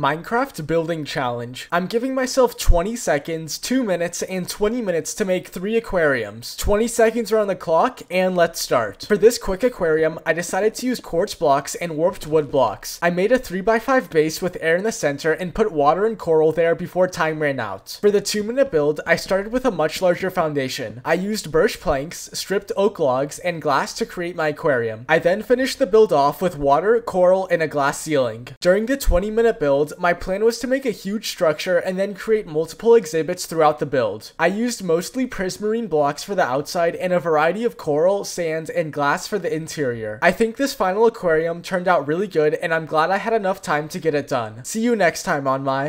Minecraft Building Challenge. I'm giving myself 20 seconds, 2 minutes, and 20 minutes to make 3 aquariums. 20 seconds are on the clock, and let's start. For this quick aquarium, I decided to use quartz blocks and warped wood blocks. I made a 3x5 base with air in the center and put water and coral there before time ran out. For the 2 minute build, I started with a much larger foundation. I used birch planks, stripped oak logs, and glass to create my aquarium. I then finished the build off with water, coral, and a glass ceiling. During the 20 minute build, build, my plan was to make a huge structure and then create multiple exhibits throughout the build. I used mostly prismarine blocks for the outside and a variety of coral, sand, and glass for the interior. I think this final aquarium turned out really good and I'm glad I had enough time to get it done. See you next time on my